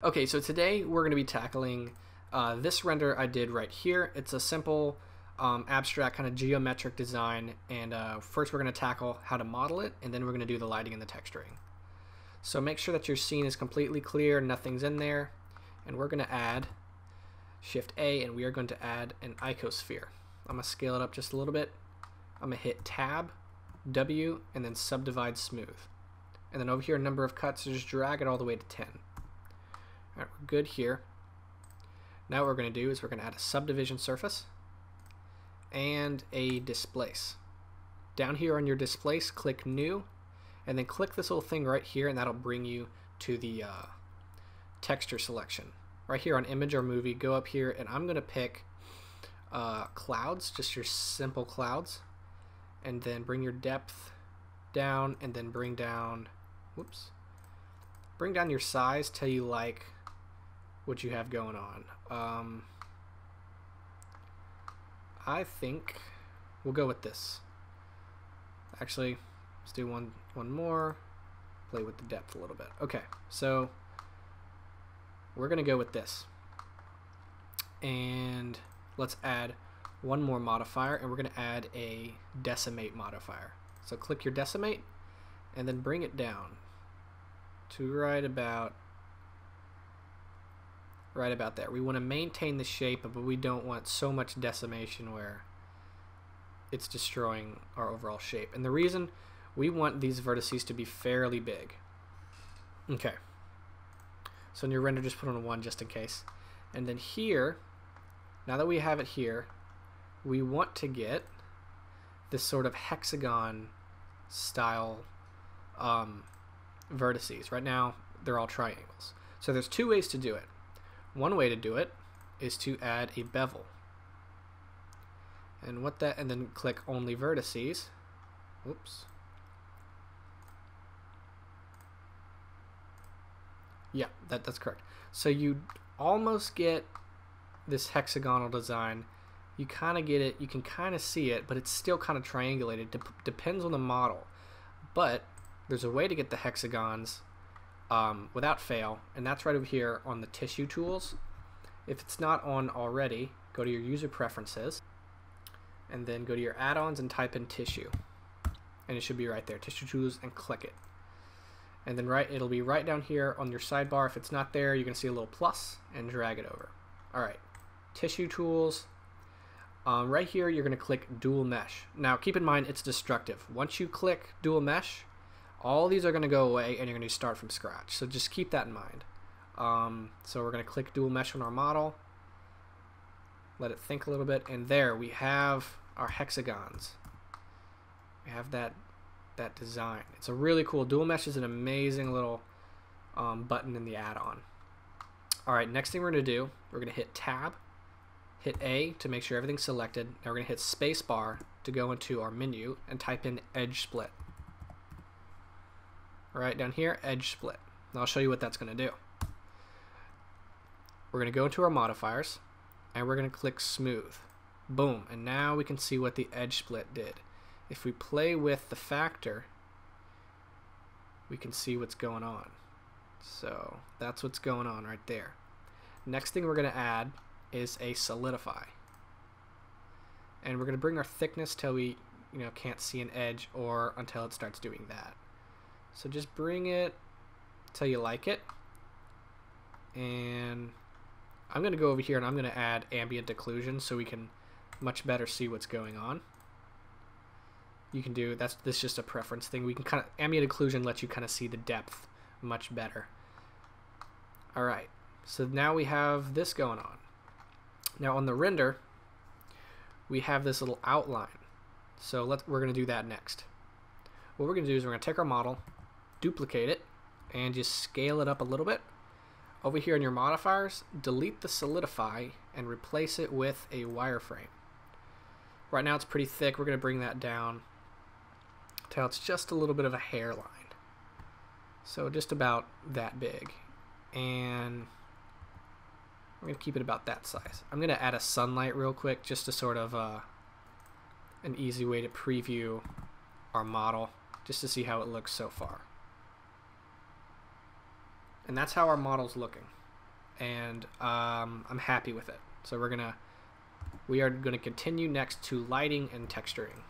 Okay, so today we're going to be tackling uh, this render I did right here. It's a simple um, abstract kind of geometric design and uh, first we're going to tackle how to model it and then we're going to do the lighting and the texturing. So make sure that your scene is completely clear, nothing's in there, and we're going to add Shift A and we are going to add an icosphere. I'm going to scale it up just a little bit. I'm going to hit Tab, W, and then subdivide smooth. And then over here, number of cuts, just drag it all the way to 10. We're good here. Now what we're going to do is we're going to add a subdivision surface and a displace. Down here on your displace, click new, and then click this little thing right here, and that'll bring you to the uh, texture selection. Right here on image or movie, go up here, and I'm going to pick uh, clouds, just your simple clouds, and then bring your depth down, and then bring down, whoops, bring down your size till you like what you have going on. Um, I think we'll go with this. Actually, let's do one one more. Play with the depth a little bit. Okay, so we're gonna go with this, and let's add one more modifier, and we're gonna add a decimate modifier. So click your decimate, and then bring it down to right about right about there. We want to maintain the shape, but we don't want so much decimation where it's destroying our overall shape. And the reason we want these vertices to be fairly big. Okay. So in your render, just put on a 1 just in case. And then here, now that we have it here, we want to get this sort of hexagon style um, vertices. Right now, they're all triangles. So there's two ways to do it. One way to do it is to add a bevel. And what that and then click only vertices. Oops. Yeah, that, that's correct. So you almost get this hexagonal design. You kind of get it, you can kind of see it, but it's still kind of triangulated. Dep depends on the model. But there's a way to get the hexagons um, without fail, and that's right over here on the tissue tools. If it's not on already, go to your user preferences, and then go to your add-ons and type in tissue. And it should be right there, tissue tools, and click it. And then right, it'll be right down here on your sidebar. If it's not there, you can see a little plus and drag it over. All right, tissue tools. Um, right here, you're going to click dual mesh. Now, keep in mind, it's destructive. Once you click dual mesh, all these are going to go away and you're going to start from scratch. So just keep that in mind. Um, so we're going to click dual mesh on our model. Let it think a little bit. And there we have our hexagons. We have that that design. It's a really cool. Dual mesh is an amazing little um, button in the add-on. All right, next thing we're going to do, we're going to hit tab, hit A to make sure everything's selected. Now we're going to hit space bar to go into our menu and type in edge split right down here, edge split. And I'll show you what that's going to do. We're going to go into our modifiers, and we're going to click smooth. Boom, and now we can see what the edge split did. If we play with the factor, we can see what's going on. So that's what's going on right there. Next thing we're going to add is a solidify. And we're going to bring our thickness till we you know can't see an edge or until it starts doing that. So just bring it till you like it. And I'm going to go over here and I'm going to add ambient occlusion so we can much better see what's going on. You can do, that's this just a preference thing. We can kind of, ambient occlusion lets you kind of see the depth much better. Alright, so now we have this going on. Now on the render, we have this little outline. So let's, we're going to do that next. What we're going to do is we're going to take our model, duplicate it and just scale it up a little bit. Over here in your modifiers, delete the solidify and replace it with a wireframe. Right now it's pretty thick. We're going to bring that down till it's just a little bit of a hairline. So just about that big. And I'm going to keep it about that size. I'm going to add a sunlight real quick just to sort of uh, an easy way to preview our model just to see how it looks so far. And that's how our model's looking. and um, I'm happy with it. So we're gonna we are to continue next to lighting and texturing.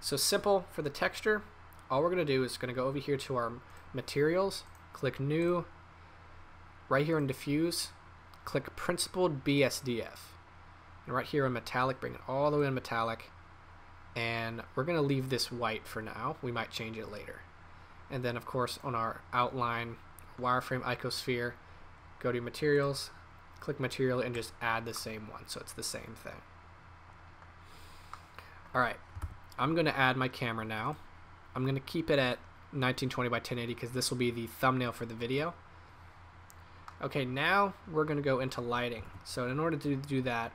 So simple for the texture. All we're to do is to go over here to our materials, click new, right here in diffuse, click principled BSDF. And right here in metallic, bring it all the way in metallic. And we're to leave this white for now. We might change it later. And then of course on our outline wireframe icosphere, go to materials, click material and just add the same one so it's the same thing. Alright, I'm going to add my camera now. I'm going to keep it at 1920 by 1080 because this will be the thumbnail for the video. Okay, now we're going to go into lighting. So in order to do that,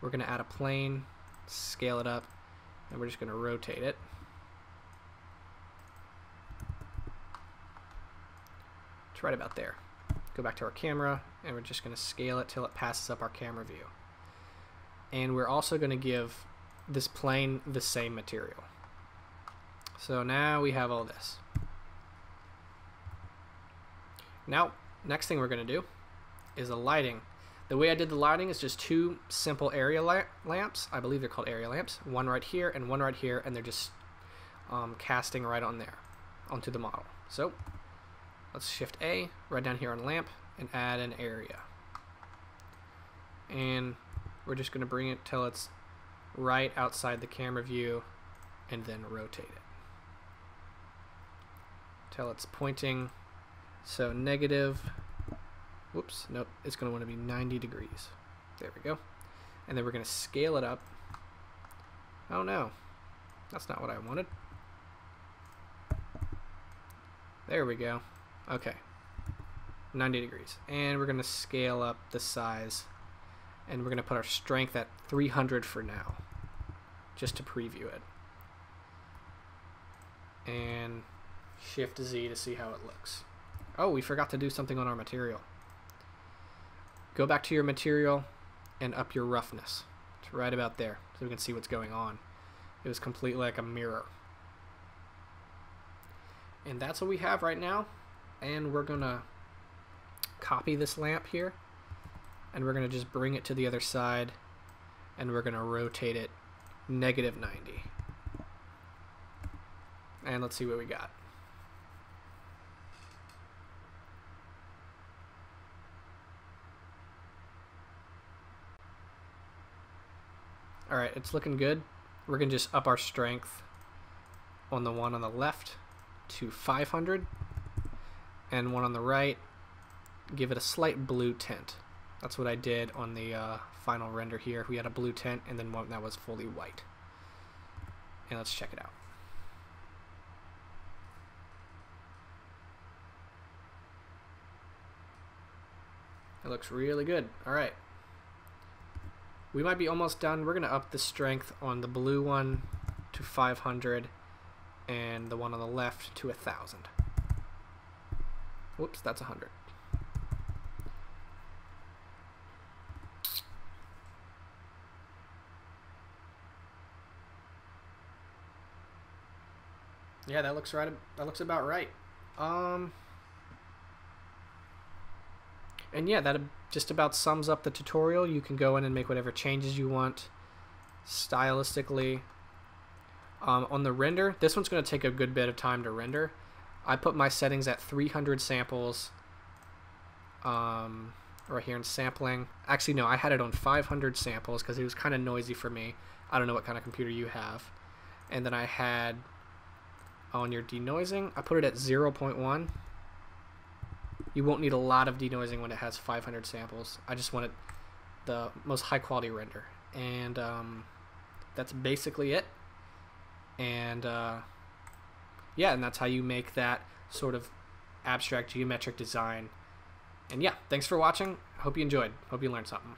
we're going to add a plane, scale it up, and we're just going to rotate it. It's right about there go back to our camera and we're just going to scale it till it passes up our camera view. And we're also going to give this plane the same material. So now we have all this. Now, next thing we're going to do is the lighting. The way I did the lighting is just two simple area la lamps. I believe they're called area lamps. One right here and one right here, and they're just um, casting right on there, onto the model. So Let's shift A right down here on lamp and add an area. And we're just going to bring it till it's right outside the camera view and then rotate it. Till it's pointing. So negative, whoops, nope, it's going to want to be 90 degrees. There we go. And then we're going to scale it up. Oh no, that's not what I wanted. There we go. Okay. 90 degrees. And we're going to scale up the size. And we're going to put our strength at 300 for now. Just to preview it. And Shift Z to see how it looks. Oh, we forgot to do something on our material. Go back to your material and up your roughness. It's right about there. So we can see what's going on. It was completely like a mirror. And that's what we have right now and we're gonna copy this lamp here and we're gonna just bring it to the other side and we're gonna rotate it negative 90 and let's see what we got. Alright, it's looking good. We're to just up our strength on the one on the left to 500 and one on the right, give it a slight blue tint. That's what I did on the uh, final render here. We had a blue tint and then one that was fully white. And let's check it out. It looks really good. Alright. We might be almost done. We're going to up the strength on the blue one to 500 and the one on the left to 1000. Whoops, that's 100. Yeah, that looks right. That looks about right. Um, and yeah, that just about sums up the tutorial. You can go in and make whatever changes you want stylistically. Um, on the render, this one's going to take a good bit of time to render. I put my settings at 300 samples um, right here in sampling. Actually, no, I had it on 500 samples because it was kind of noisy for me. I don't know what kind of computer you have. And then I had on your denoising, I put it at 0.1. You won't need a lot of denoising when it has 500 samples. I just wanted the most high quality render. And um, that's basically it. And uh, yeah, and that's how you make that sort of abstract geometric design. And yeah, thanks for watching. Hope you enjoyed. Hope you learned something.